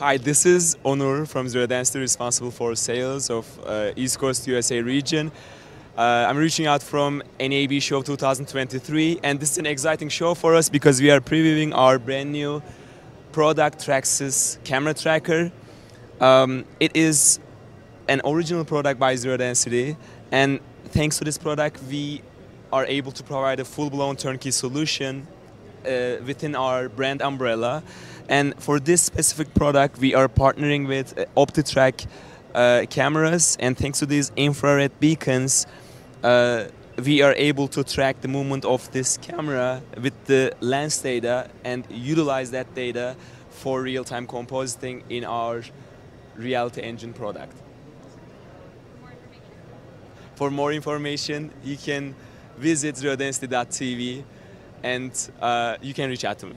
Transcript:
Hi, this is Onur from Zero Density, responsible for sales of uh, East Coast USA region. Uh, I'm reaching out from NAB Show 2023, and this is an exciting show for us because we are previewing our brand new product, Traxis Camera Tracker. Um, it is an original product by Zero Density, and thanks to this product, we are able to provide a full-blown turnkey solution uh, within our brand umbrella. And for this specific product, we are partnering with uh, OptiTrack uh, cameras, and thanks to these infrared beacons, uh, we are able to track the movement of this camera with the lens data and utilize that data for real-time compositing in our Reality Engine product. For more information, you can visit zerodensity.tv and uh, you can reach out to me.